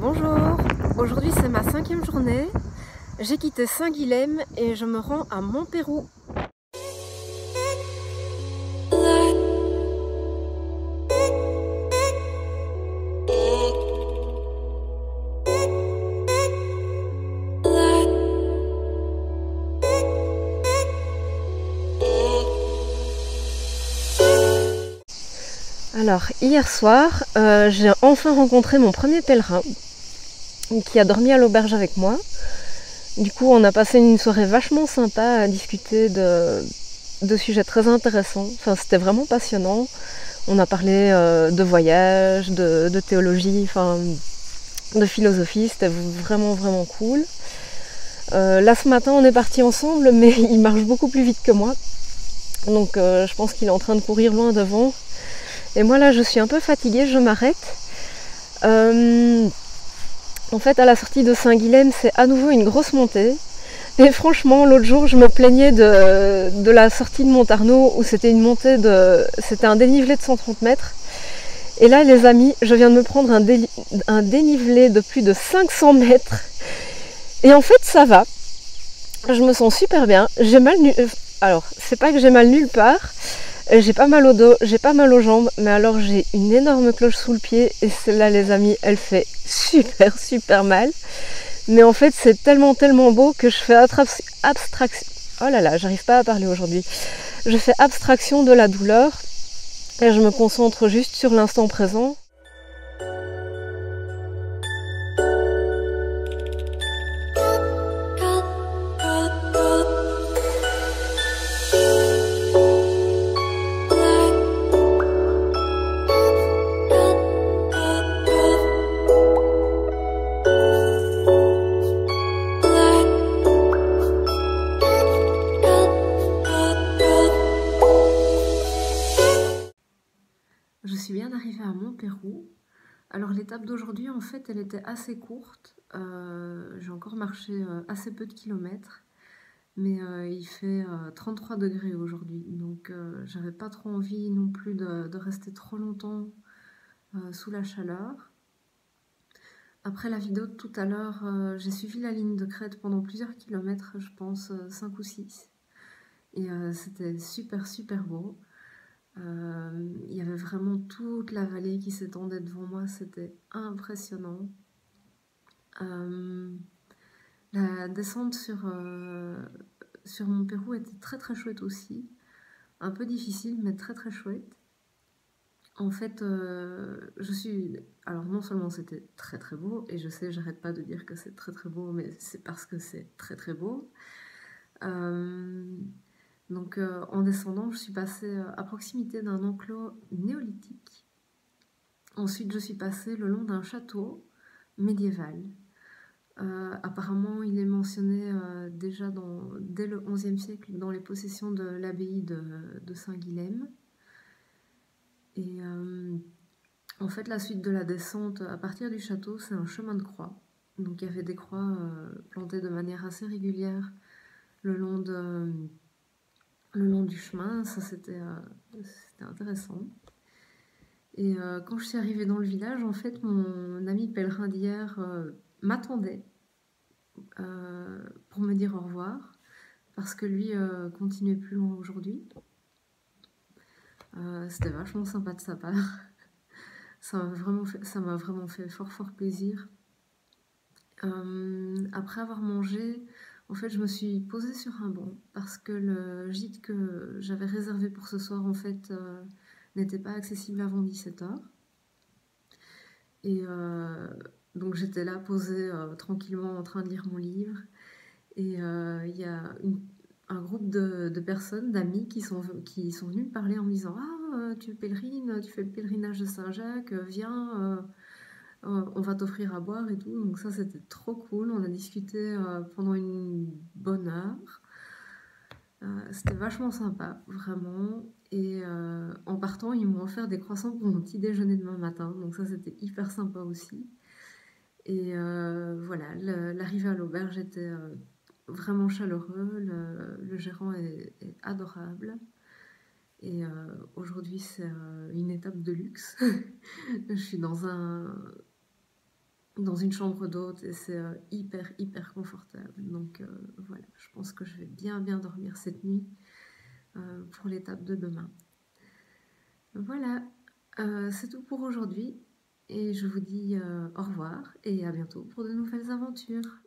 Bonjour, aujourd'hui c'est ma cinquième journée. J'ai quitté Saint-Guilhem et je me rends à Montpérou. Alors, hier soir, euh, j'ai enfin rencontré mon premier pèlerin qui a dormi à l'auberge avec moi. Du coup, on a passé une soirée vachement sympa à discuter de, sujets très intéressants. Enfin, c'était vraiment passionnant. On a parlé euh, de voyage, de, théologie, enfin, de philosophie. C'était vraiment, vraiment cool. Euh, là, ce matin, on est parti ensemble, mais il marche beaucoup plus vite que moi. Donc, je pense qu'il est en train de courir loin devant. Et moi là je suis un peu fatiguée, je m'arrête. Euh, en fait à la sortie de Saint-Guilhem c'est à nouveau une grosse montée. Et franchement l'autre jour je me plaignais de, la sortie de Montarno où c'était une montée de. C'était un dénivelé de 130 mètres. Et là les amis, je viens de me prendre un, dénivelé de plus de 500 mètres. Et en fait ça va. Je me sens super bien. J'ai mal Alors, c'est pas que j'ai mal nulle part, euh, j'ai pas mal au dos, j'ai pas mal aux jambes, mais alors j'ai une énorme cloche sous le pied et celle-là les amis, elle fait super super mal. Mais en fait c'est tellement tellement beau que je fais abstraction. Oh là là, j'arrive pas à parler aujourd'hui. Je fais abstraction de la douleur et je me concentre juste sur l'instant présent. Alors l'étape d'aujourd'hui, en fait, elle était assez courte. Euh, j'ai encore marché euh, assez peu de kilomètres, mais euh, il fait 33 degrés aujourd'hui, donc j'avais pas trop envie non plus de, rester trop longtemps sous la chaleur. Après la vidéo de tout à l'heure, j'ai suivi la ligne de crête pendant plusieurs kilomètres, je pense 5 ou 6. Et c'était super super beau. Euh, il y avait vraiment toute la vallée qui s'étendait devant moi, c'était impressionnant. Euh, la descente sur, euh, sur mon Pérou était très très chouette aussi. Un peu difficile, mais très très chouette. En fait, je suis. Alors, non seulement c'était très très beau, et je sais, j'arrête pas de dire que c'est très très beau, mais c'est parce que c'est très très beau. Donc euh, en descendant, je suis passée euh, à proximité d'un enclos néolithique. Ensuite, je suis passée le long d'un château médiéval. Euh, apparemment, il est mentionné déjà dès le XIe siècle dans les possessions de l'abbaye de, de Saint-Guilhem. Et en fait, la suite de la descente à partir du château, c'est un chemin de croix. Donc il y avait des croix plantées de manière assez régulière le long de le long du chemin. Ça, c'était euh, intéressant. Et euh, quand je suis arrivée dans le village, en fait, mon ami pèlerin d'hier euh, m'attendait pour me dire au revoir, parce que lui continuait plus loin aujourd'hui. C'était vachement sympa de sa part. ça m'a vraiment, fait, vraiment fait fort fort plaisir. après avoir mangé, en fait, je me suis posée sur un banc parce que le gîte que j'avais réservé pour ce soir, en fait, euh, n'était pas accessible avant 17h. Et euh, donc j'étais là posée euh, tranquillement en train de lire mon livre. Et il y a un groupe de, personnes, d'amis, qui sont, qui sont venus me parler en me disant Ah, tu pèlerines, tu fais le pèlerinage de Saint-Jacques, viens on va t'offrir à boire et tout. Donc ça, c'était trop cool. On a discuté euh, pendant une bonne heure. Euh, c'était vachement sympa, vraiment. Et en partant, ils m'ont offert des croissants pour mon petit déjeuner demain matin. Donc ça, c'était hyper sympa aussi. Et voilà, l'arrivée à l'auberge était vraiment chaleureux. Le, gérant est, adorable. Et aujourd'hui, c'est une étape de luxe. je suis dans un, dans une chambre d'hôte et c'est hyper hyper confortable. Donc voilà, je pense que je vais bien bien dormir cette nuit pour l'étape de demain. Voilà, c'est tout pour aujourd'hui et je vous dis au revoir et à bientôt pour de nouvelles aventures.